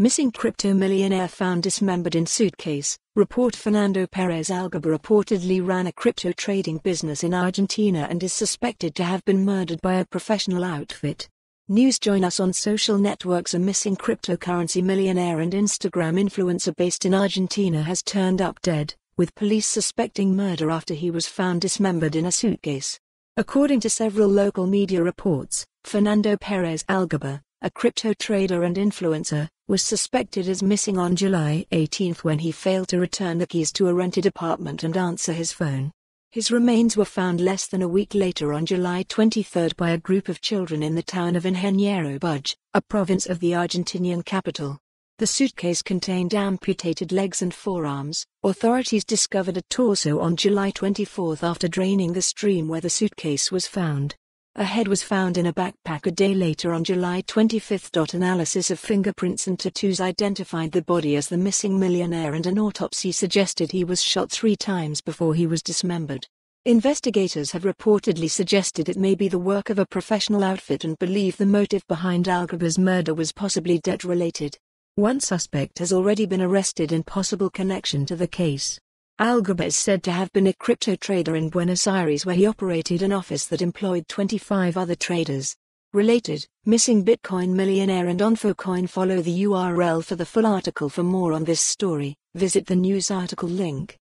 Missing crypto millionaire found dismembered in suitcase. Report Fernando Perez Algaba reportedly ran a crypto trading business in Argentina and is suspected to have been murdered by a professional outfit. News Join us on social networks. A missing cryptocurrency millionaire and Instagram influencer based in Argentina has turned up dead, with police suspecting murder after he was found dismembered in a suitcase. According to several local media reports, Fernando Perez Algaba, a crypto trader and influencer, was suspected as missing on July 18 when he failed to return the keys to a rented apartment and answer his phone. His remains were found less than a week later on July 23 by a group of children in the town of Ingeniero Budge, a province of the Argentinian capital. The suitcase contained amputated legs and forearms. Authorities discovered a torso on July 24 after draining the stream where the suitcase was found. A head was found in a backpack a day later on July 25. Analysis of fingerprints and tattoos identified the body as the missing millionaire and an autopsy suggested he was shot three times before he was dismembered. Investigators have reportedly suggested it may be the work of a professional outfit and believe the motive behind Algaba's murder was possibly debt-related. One suspect has already been arrested in possible connection to the case. Algaba is said to have been a crypto trader in Buenos Aires where he operated an office that employed 25 other traders. Related, Missing Bitcoin Millionaire and OnfoCoin follow the URL for the full article for more on this story, visit the news article link.